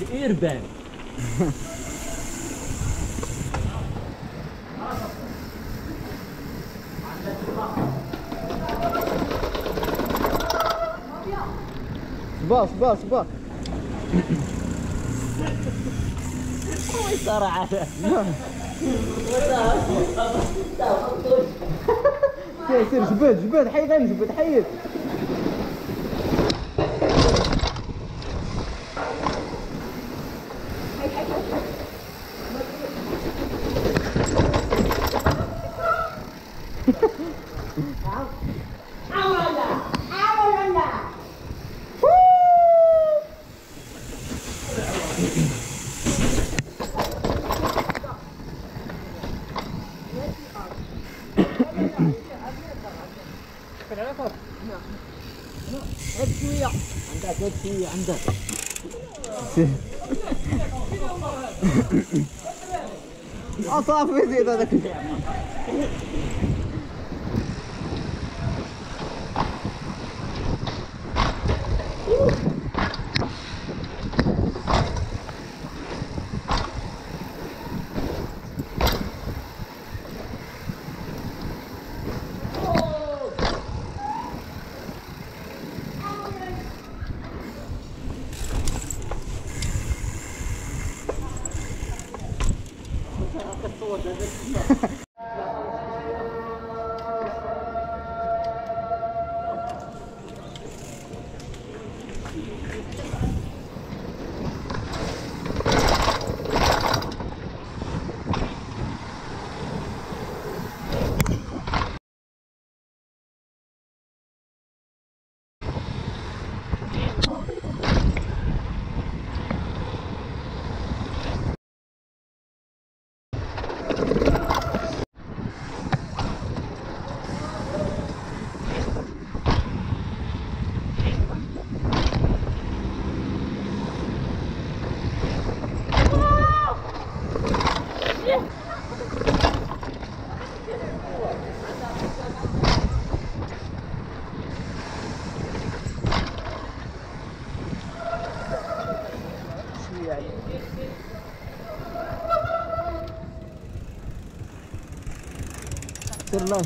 بإيربان صباح صباح صباح. صار على سير جبد جبد حيد غير جبد حيد. عندك عندك اصافي زيد هذاك 这个，我觉得挺好。سير الله